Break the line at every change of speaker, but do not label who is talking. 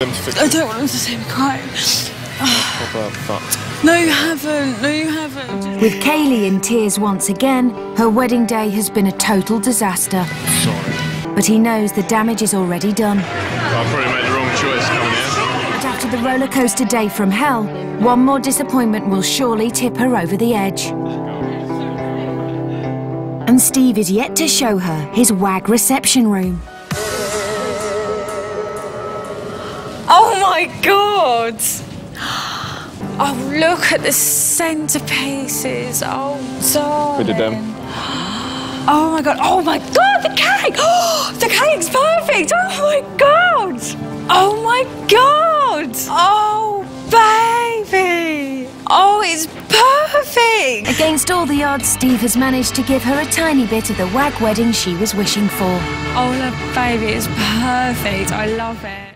them to fix
I don't want them to see me crying. No, you haven't. No, you haven't.
With Kaylee in tears once again, her wedding day has been a total disaster.
Sorry.
But he knows the damage is already done.
I probably made the wrong choice coming here.
But after the roller coaster day from hell, one more disappointment will surely tip her over the edge. And Steve is yet to show her his WAG reception room.
Oh my god! Oh, look at the centerpieces. Oh, darling.
We did them.
Oh my god. Oh my god, the cake! Oh, the cake's perfect! Oh my god! Oh my god! Oh, baby! Oh, it's perfect!
Against all the odds, Steve has managed to give her a tiny bit of the WAG wedding she was wishing for.
Oh, look, baby, it's perfect. I love it.